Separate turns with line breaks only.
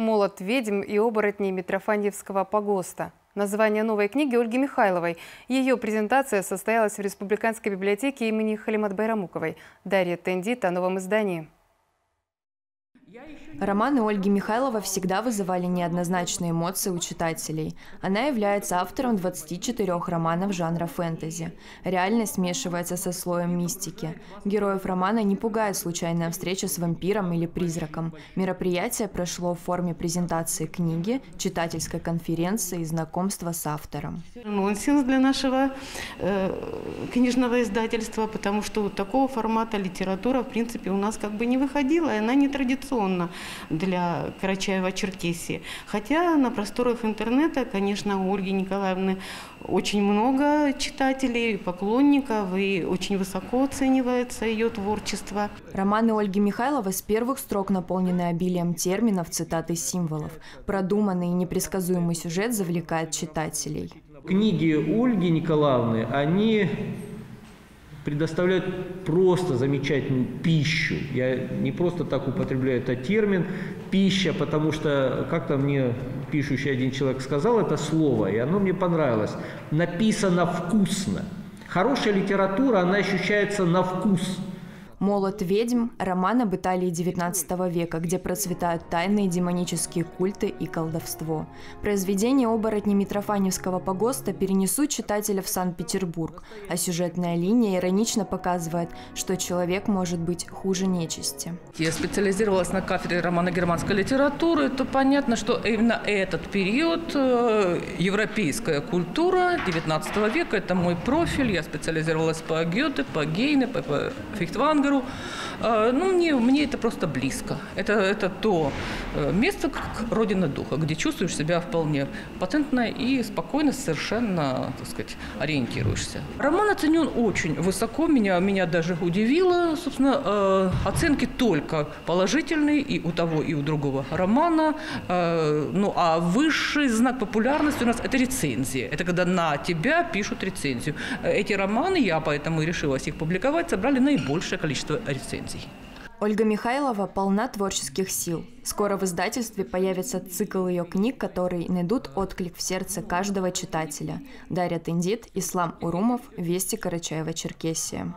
«Молот ведьм и оборотней Митрофаньевского погоста». Название новой книги Ольги Михайловой. Ее презентация состоялась в Республиканской библиотеке имени Халимат Байрамуковой. Дарья Тендит о новом издании.
Романы Ольги Михайлова всегда вызывали неоднозначные эмоции у читателей. Она является автором 24 романов жанра фэнтези. Реальность смешивается со слоем мистики. Героев романа не пугает случайная встреча с вампиром или призраком. Мероприятие прошло в форме презентации книги, читательской конференции и знакомства с автором.
Нонсенс для нашего э, книжного издательства, потому что такого формата литература, в принципе, у нас как бы не выходила, и она не традиционна для Карачаева-Черкесии. Хотя на просторах интернета, конечно, у Ольги Николаевны очень много читателей, поклонников, и очень высоко оценивается ее творчество.
Романы Ольги Михайловой с первых строк наполнены обилием терминов, цитат и символов. Продуманный и непредсказуемый сюжет завлекает читателей.
Книги Ольги Николаевны, они предоставляют просто замечательную пищу. Я не просто так употребляю этот термин пища, потому что как-то мне пишущий один человек сказал это слово, и оно мне понравилось. Написано вкусно. Хорошая литература, она ощущается на вкус.
«Молот ведьм» – роман об Италии XIX века, где процветают тайные демонические культы и колдовство. Произведение оборотни Митрофаневского погоста перенесут читателя в Санкт-Петербург, а сюжетная линия иронично показывает, что человек может быть хуже нечисти.
Я специализировалась на кафедре романо-германской литературы, то понятно, что именно этот период, э, европейская культура XIX века – это мой профиль. Я специализировалась по Гёте, по Гейне, по Фихтвангеру, Питеру. А, ну, мне, мне это просто близко. Это, это то э, место, как родина духа, где чувствуешь себя вполне патентно и спокойно, совершенно, так сказать, ориентируешься. Роман оценен очень высоко, меня, меня даже удивило. Собственно, э, оценки только положительные и у того, и у другого романа. Э, ну, а высший знак популярности у нас – это рецензии. Это когда на тебя пишут рецензию. Эти романы, я поэтому и решилась их публиковать, собрали наибольшее количество количество рецензий.
Ольга Михайлова полна творческих сил. Скоро в издательстве появится цикл ее книг, которые найдут отклик в сердце каждого читателя. Дарья Тендит, Ислам Урумов, Вести Карачаева-Черкесия.